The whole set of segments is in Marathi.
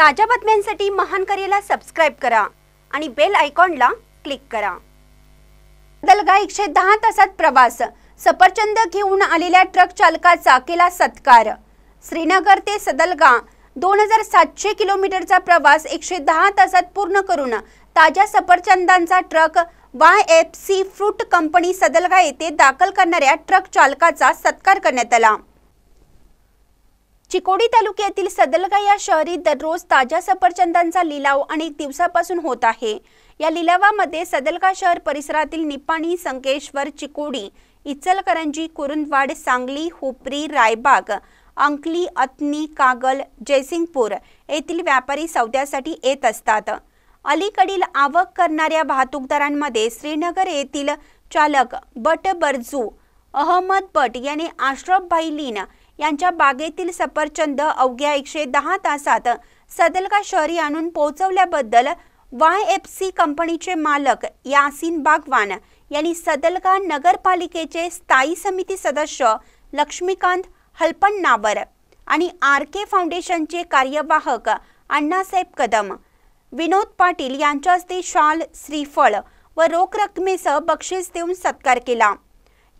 ताज्या बातम्यांसाठी महान करेला सबस्क्राईब करा आणि बेल आयकॉनला क्लिक करा. दलगा एकशे दहा तासात प्रवास. सफरचंद घेऊन आलेल्या ट्रक चालकाचा केला सत्कार. श्रीनगर ते सदलगा दोन हजार सातशे किलोमीटरचा प्रवास एकशे दहा तासात पूर्ण करून ताज्या सफरचंदांचा truck Y F C fruit company Sadalga येथे दाखल करणाऱ्या ट्रक चालकाचा सत्कार करण्यात आला. चिकोडी तालुक्यातील सदलगा या शहरी दररोज ताज्या सफरचंदांचा लिलाव अनेक दिवसापासून होत आहे. या लिलावामध्ये सदलगा शहर परिसरातील निपाणी संकेश्वर चिकोडी इचलकरंजी कुरुंदवाड सांगली हुपरी रायबाग अंकली अतनी कागल जयसिंगपूर येथील व्यापारी सौद्यासाठी येत असतात. अलीकडील आवक करणाऱ्या वाहतूकदारांमध्ये श्रीनगर येथील चालक बट बरजू अहमद बट याने आश्रफ भाई लीन यांच्या बागेतील सफरचंद अवघ्या एकशे दहा तासात सदलगा शहरी आणून पोहोचवल्याबद्दल वाय एफ सी कंपनीचे मालक यासीन बागवान यांनी सदलगा नगरपालिकेचे स्थायी समिती सदस्य लक्ष्मीकांत हलपण्णावर आणि आर के फाउंडेशनचे कार्यवाहक अण्णासाहेब कदम विनोद पाटील यांच्या हस्ते शाल श्रीफळ व रोख रकमेसह बक्षीस देऊन सत्कार केला.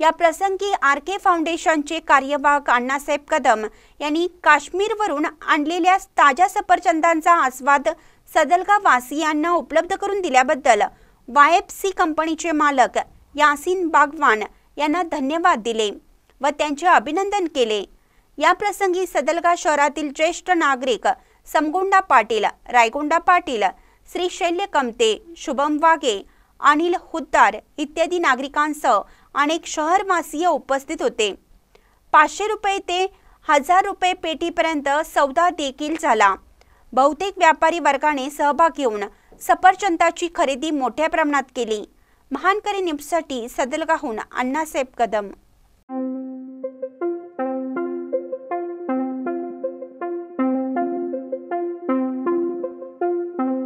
या प्रसंगी आर के फाउंडेशनचे कार्यवाहक अण्णासाहेब कदम यांनी काश्मीरवरून आणलेल्या ताज्या सफरचंदांचा आस्वाद सदलगा वासियांना उपलब्ध करून दिल्याबद्दल वाय एफ सी कंपनीचे मालक यासीन बागवान यांना धन्यवाद दिले व त्यांचे अभिनंदन केले. या प्रसंगी सदलगा शहरातील ज्येष्ठ नागरिक समगोंडा पाटील रायगोंडा पाटील श्री शैल्य कमते शुभम वाघे अनिल हुद्दार इत्यादी नागरिकांसह अनेक शहरवासीय उपस्थित होते. पाचशे रुपये ते हजार रुपये पेटीपर्यंत सौदा देखील झाला. बहुतेक व्यापारी वर्गाने सहभाग घेऊन सफरचंदाची खरेदी मोठ्या प्रमाणात केली. महानकरी न्यूजसाठी सदलगाहून अण्णासाहेब कदम.